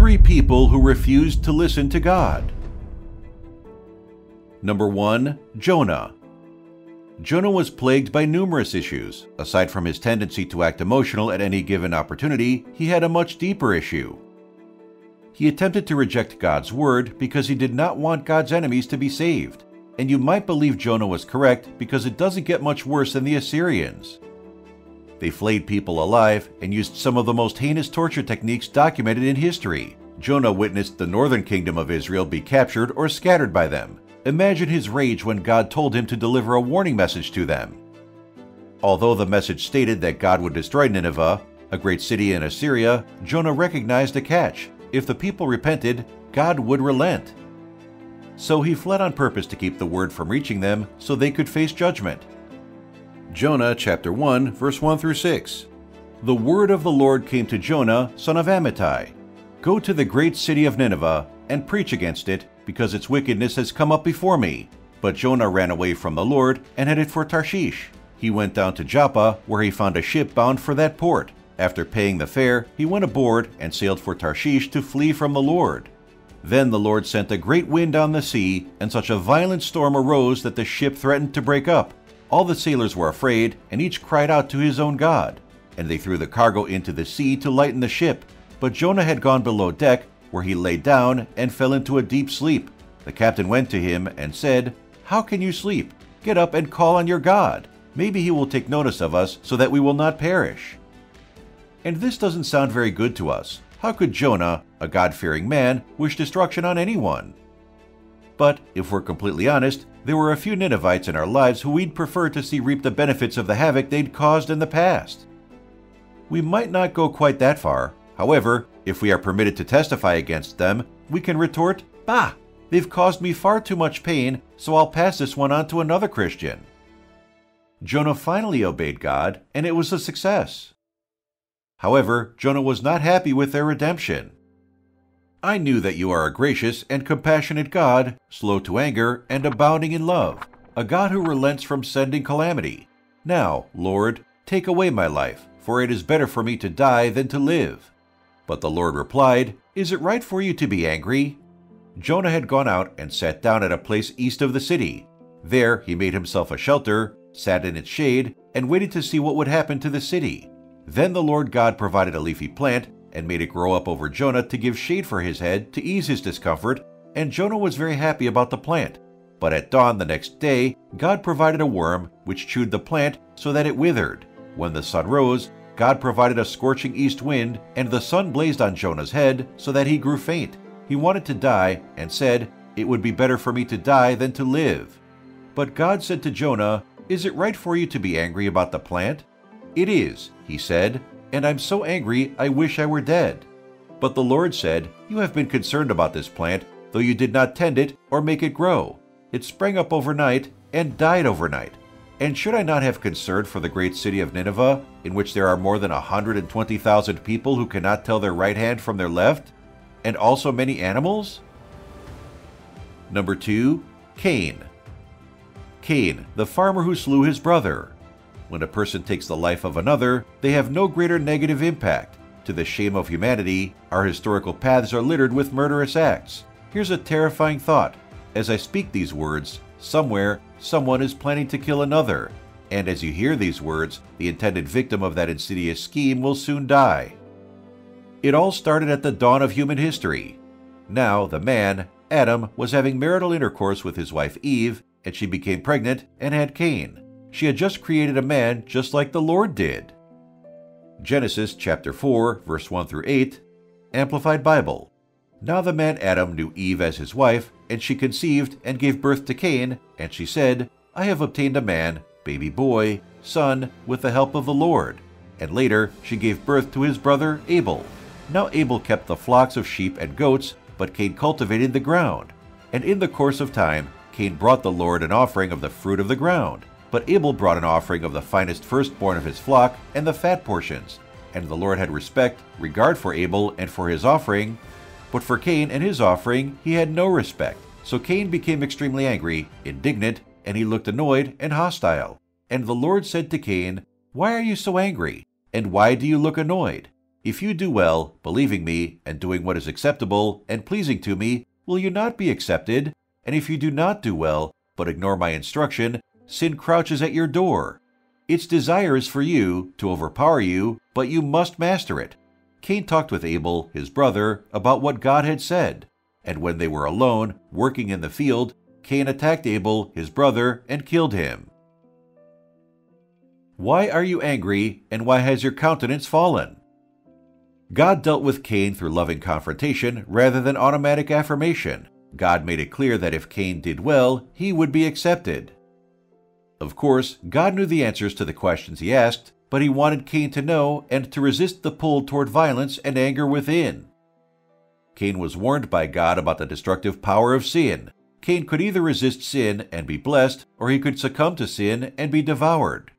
Three people who refused to listen to God. Number 1. Jonah. Jonah was plagued by numerous issues. Aside from his tendency to act emotional at any given opportunity, he had a much deeper issue. He attempted to reject God's word because he did not want God's enemies to be saved. And you might believe Jonah was correct because it doesn't get much worse than the Assyrians. They flayed people alive and used some of the most heinous torture techniques documented in history. Jonah witnessed the northern kingdom of Israel be captured or scattered by them. Imagine his rage when God told him to deliver a warning message to them. Although the message stated that God would destroy Nineveh, a great city in Assyria, Jonah recognized a catch. If the people repented, God would relent. So he fled on purpose to keep the word from reaching them so they could face judgment. Jonah chapter 1 verse 1 through 6. The word of the Lord came to Jonah, son of Amittai. Go to the great city of Nineveh and preach against it, because its wickedness has come up before me. But Jonah ran away from the Lord and headed for Tarshish. He went down to Joppa, where he found a ship bound for that port. After paying the fare, he went aboard and sailed for Tarshish to flee from the Lord. Then the Lord sent a great wind on the sea, and such a violent storm arose that the ship threatened to break up. All the sailors were afraid, and each cried out to his own God. And they threw the cargo into the sea to lighten the ship. But Jonah had gone below deck, where he lay down and fell into a deep sleep. The captain went to him and said, How can you sleep? Get up and call on your God. Maybe he will take notice of us so that we will not perish. And this doesn't sound very good to us. How could Jonah, a God fearing man, wish destruction on anyone? But if we're completely honest, there were a few Ninevites in our lives who we'd prefer to see reap the benefits of the havoc they'd caused in the past. We might not go quite that far. However, if we are permitted to testify against them, we can retort, Bah! They've caused me far too much pain, so I'll pass this one on to another Christian. Jonah finally obeyed God, and it was a success. However, Jonah was not happy with their redemption. I knew that you are a gracious and compassionate God, slow to anger and abounding in love, a God who relents from sending calamity. Now, Lord, take away my life, for it is better for me to die than to live. But the Lord replied, Is it right for you to be angry? Jonah had gone out and sat down at a place east of the city. There he made himself a shelter, sat in its shade, and waited to see what would happen to the city. Then the Lord God provided a leafy plant and made it grow up over Jonah to give shade for his head to ease his discomfort, and Jonah was very happy about the plant. But at dawn the next day, God provided a worm which chewed the plant so that it withered. When the sun rose, God provided a scorching east wind, and the sun blazed on Jonah's head so that he grew faint. He wanted to die and said, It would be better for me to die than to live. But God said to Jonah, Is it right for you to be angry about the plant? It is, he said, and I'm so angry I wish I were dead. But the Lord said, You have been concerned about this plant, though you did not tend it or make it grow. It sprang up overnight and died overnight. And should I not have concern for the great city of Nineveh, in which there are more than a 120,000 people who cannot tell their right hand from their left, and also many animals? Number 2. Cain. Cain, the farmer who slew his brother. When a person takes the life of another, they have no greater negative impact. To the shame of humanity, our historical paths are littered with murderous acts. Here's a terrifying thought. As I speak these words, somewhere, someone is planning to kill another. And as you hear these words, the intended victim of that insidious scheme will soon die. It all started at the dawn of human history. Now, the man, Adam, was having marital intercourse with his wife Eve, and she became pregnant and had Cain. She had just created a man just like the Lord did. Genesis chapter 4, verse 1 through 8, Amplified Bible. Now the man Adam knew Eve as his wife, and she conceived and gave birth to Cain, and she said, I have obtained a man, baby boy, son, with the help of the Lord. And later she gave birth to his brother Abel. Now Abel kept the flocks of sheep and goats, but Cain cultivated the ground. And in the course of time, Cain brought the Lord an offering of the fruit of the ground. But Abel brought an offering of the finest firstborn of his flock and the fat portions. And the Lord had respect, regard for Abel and for his offering. But for Cain and his offering he had no respect. So Cain became extremely angry, indignant, and he looked annoyed and hostile. And the Lord said to Cain, Why are you so angry? And why do you look annoyed? If you do well, believing me, and doing what is acceptable and pleasing to me, will you not be accepted? And if you do not do well, but ignore my instruction, sin crouches at your door. Its desire is for you, to overpower you, but you must master it. Cain talked with Abel, his brother, about what God had said. And when they were alone, working in the field, Cain attacked Abel, his brother, and killed him. Why are you angry, and why has your countenance fallen? God dealt with Cain through loving confrontation rather than automatic affirmation. God made it clear that if Cain did well, he would be accepted. Of course, God knew the answers to the questions he asked, but he wanted Cain to know and to resist the pull toward violence and anger within. Cain was warned by God about the destructive power of sin. Cain could either resist sin and be blessed, or he could succumb to sin and be devoured.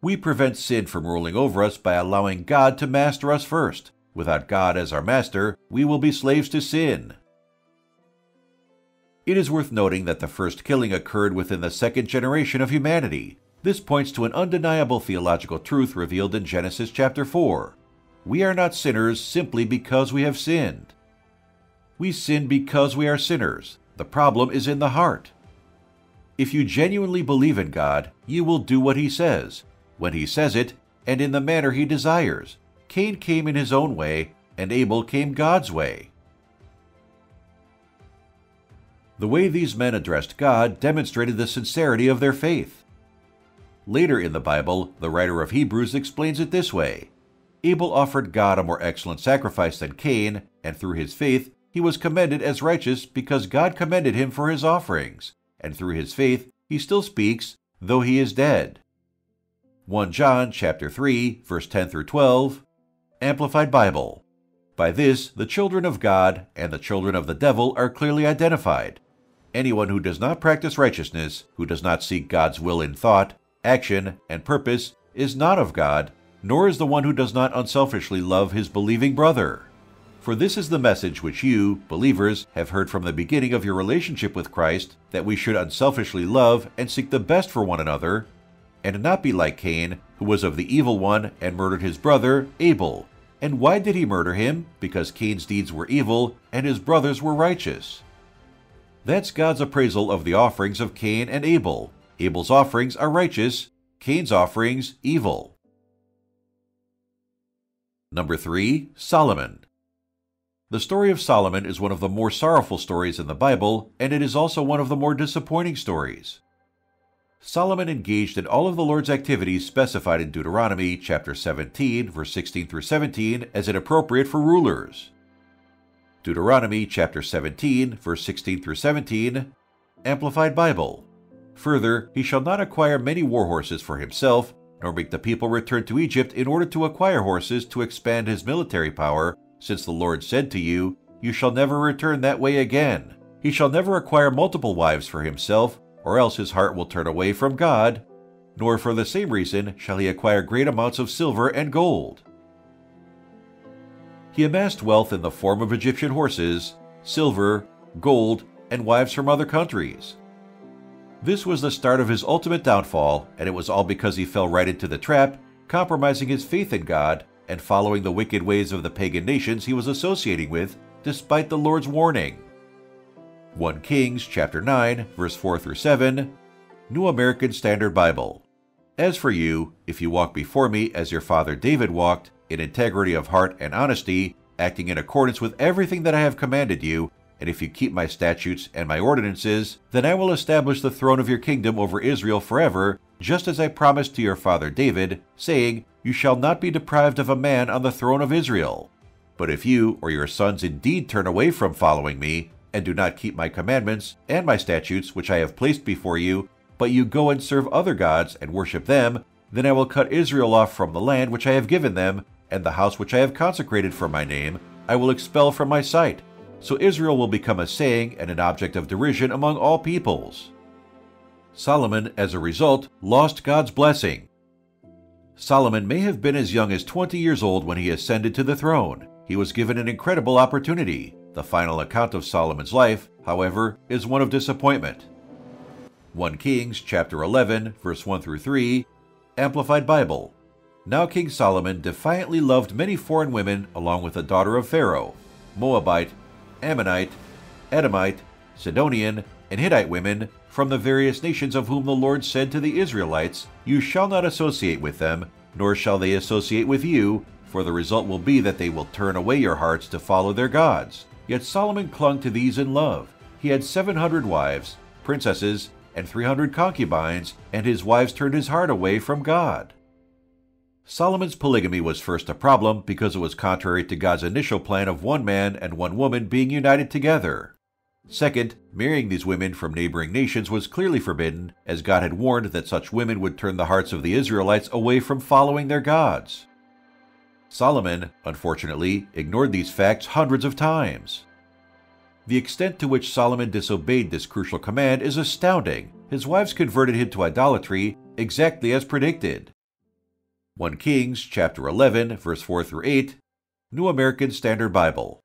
We prevent sin from ruling over us by allowing God to master us first. Without God as our master, we will be slaves to sin. It is worth noting that the first killing occurred within the second generation of humanity. This points to an undeniable theological truth revealed in Genesis chapter 4. We are not sinners simply because we have sinned. We sin because we are sinners. The problem is in the heart. If you genuinely believe in God, you will do what He says, when He says it, and in the manner He desires. Cain came in his own way, and Abel came God's way. The way these men addressed God demonstrated the sincerity of their faith. Later in the Bible, the writer of Hebrews explains it this way Abel offered God a more excellent sacrifice than Cain, and through his faith he was commended as righteous because God commended him for his offerings, and through his faith he still speaks, though he is dead. 1 John chapter 3, verse 10 through 12, Amplified Bible. By this, the children of God and the children of the devil are clearly identified. Anyone who does not practice righteousness, who does not seek God's will in thought, action, and purpose, is not of God, nor is the one who does not unselfishly love his believing brother. For this is the message which you, believers, have heard from the beginning of your relationship with Christ, that we should unselfishly love and seek the best for one another, and not be like Cain, who was of the evil one and murdered his brother, Abel. And why did he murder him? Because Cain's deeds were evil and his brothers were righteous. That's God's appraisal of the offerings of Cain and Abel. Abel's offerings are righteous, Cain's offerings evil. Number 3. Solomon. The story of Solomon is one of the more sorrowful stories in the Bible, and it is also one of the more disappointing stories. Solomon engaged in all of the Lord's activities specified in Deuteronomy chapter 17, verse 16 through 17, as inappropriate for rulers. Deuteronomy chapter 17, verse 16 through 17, Amplified Bible. Further, he shall not acquire many war horses for himself, nor make the people return to Egypt in order to acquire horses to expand his military power, since the Lord said to you, You shall never return that way again. He shall never acquire multiple wives for himself, or else his heart will turn away from God, nor for the same reason shall he acquire great amounts of silver and gold. He amassed wealth in the form of Egyptian horses, silver, gold, and wives from other countries. This was the start of his ultimate downfall, and it was all because he fell right into the trap, compromising his faith in God and following the wicked ways of the pagan nations he was associating with, despite the Lord's warning. 1 Kings chapter 9, verse 4 through 7, New American Standard Bible. As for you, if you walk before me as your father David walked, in integrity of heart and honesty, acting in accordance with everything that I have commanded you, and if you keep my statutes and my ordinances, then I will establish the throne of your kingdom over Israel forever, just as I promised to your father David, saying, You shall not be deprived of a man on the throne of Israel. But if you or your sons indeed turn away from following me, and do not keep my commandments and my statutes which I have placed before you, but you go and serve other gods and worship them, then I will cut Israel off from the land which I have given them, and the house which I have consecrated for my name I will expel from my sight. So Israel will become a saying and an object of derision among all peoples. Solomon, as a result, lost God's blessing. Solomon may have been as young as 20 years old when he ascended to the throne. He was given an incredible opportunity. The final account of Solomon's life, however, is one of disappointment. 1 Kings chapter 11, verse 1 through 3, Amplified Bible. Now King Solomon defiantly loved many foreign women along with the daughter of Pharaoh, Moabite, Ammonite, Edomite, Sidonian, and Hittite women from the various nations of whom the Lord said to the Israelites, You shall not associate with them, nor shall they associate with you, for the result will be that they will turn away your hearts to follow their gods. Yet Solomon clung to these in love. He had 700 wives, princesses, and 300 concubines, and his wives turned his heart away from God. Solomon's polygamy was first a problem because it was contrary to God's initial plan of one man and one woman being united together. Second, marrying these women from neighboring nations was clearly forbidden, as God had warned that such women would turn the hearts of the Israelites away from following their gods. Solomon, unfortunately, ignored these facts hundreds of times. The extent to which Solomon disobeyed this crucial command is astounding. His wives converted him to idolatry exactly as predicted. 1 Kings chapter 11 verse 4 through 8, New American Standard Bible.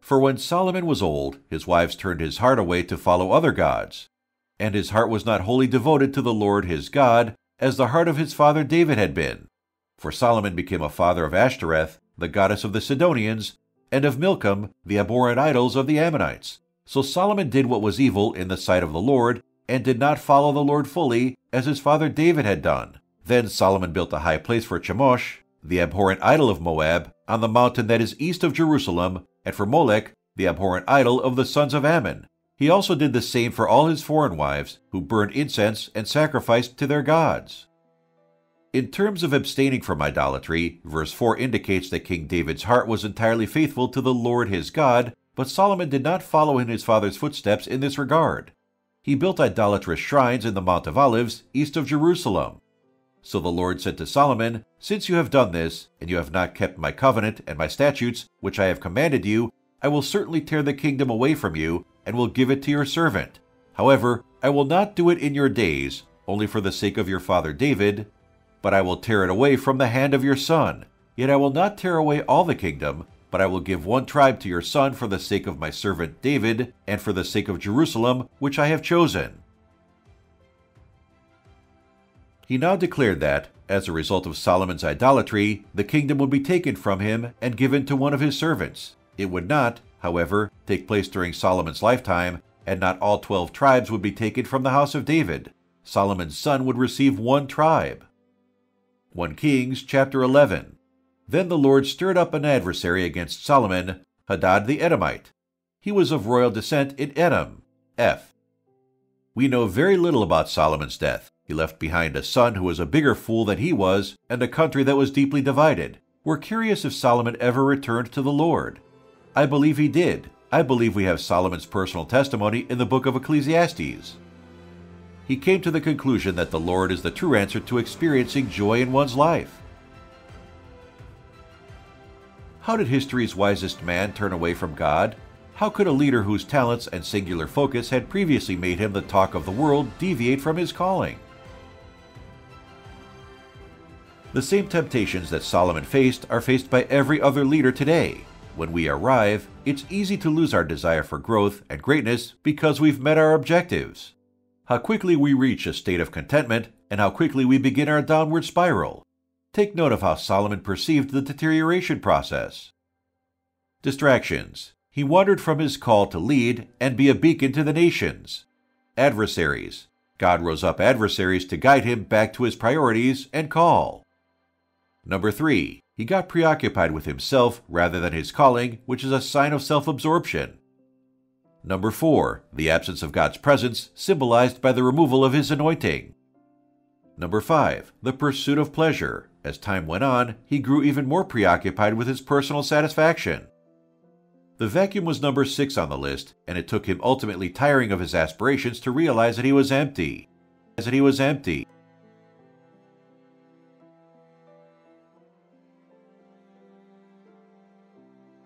For when Solomon was old, his wives turned his heart away to follow other gods, and his heart was not wholly devoted to the Lord his God, as the heart of his father David had been. For Solomon became a father of Ashtoreth, the goddess of the Sidonians, and of Milcom, the abhorrent idols of the Ammonites. So Solomon did what was evil in the sight of the Lord, and did not follow the Lord fully, as his father David had done. Then Solomon built a high place for Chemosh, the abhorrent idol of Moab, on the mountain that is east of Jerusalem, and for Molech, the abhorrent idol of the sons of Ammon. He also did the same for all his foreign wives, who burned incense and sacrificed to their gods. In terms of abstaining from idolatry, verse 4 indicates that King David's heart was entirely faithful to the Lord his God, but Solomon did not follow in his father's footsteps in this regard. He built idolatrous shrines in the Mount of Olives, east of Jerusalem. So the Lord said to Solomon, Since you have done this, and you have not kept my covenant and my statutes, which I have commanded you, I will certainly tear the kingdom away from you, and will give it to your servant. However, I will not do it in your days, only for the sake of your father David, but I will tear it away from the hand of your son. Yet I will not tear away all the kingdom, but I will give one tribe to your son for the sake of my servant David, and for the sake of Jerusalem, which I have chosen. He now declared that, as a result of Solomon's idolatry, the kingdom would be taken from him and given to one of his servants. It would not, however, take place during Solomon's lifetime, and not all twelve tribes would be taken from the house of David. Solomon's son would receive one tribe. 1 Kings chapter 11 Then the Lord stirred up an adversary against Solomon, Hadad the Edomite. He was of royal descent in Edom. F. We know very little about Solomon's death. He left behind a son who was a bigger fool than he was, and a country that was deeply divided. We're curious if Solomon ever returned to the Lord. I believe he did. I believe we have Solomon's personal testimony in the book of Ecclesiastes. He came to the conclusion that the Lord is the true answer to experiencing joy in one's life. How did history's wisest man turn away from God? How could a leader whose talents and singular focus had previously made him the talk of the world deviate from his calling? The same temptations that Solomon faced are faced by every other leader today. When we arrive, it's easy to lose our desire for growth and greatness because we've met our objectives. How quickly we reach a state of contentment and how quickly we begin our downward spiral. Take note of how Solomon perceived the deterioration process. Distractions. He wandered from his call to lead and be a beacon to the nations. Adversaries. God rose up adversaries to guide him back to his priorities and call. Number 3. He got preoccupied with himself rather than his calling, which is a sign of self absorption. Number 4. The absence of God's presence, symbolized by the removal of his anointing. Number 5. The pursuit of pleasure. As time went on, he grew even more preoccupied with his personal satisfaction. The vacuum was number 6 on the list, and it took him ultimately tiring of his aspirations to realize that he was empty. That he was empty.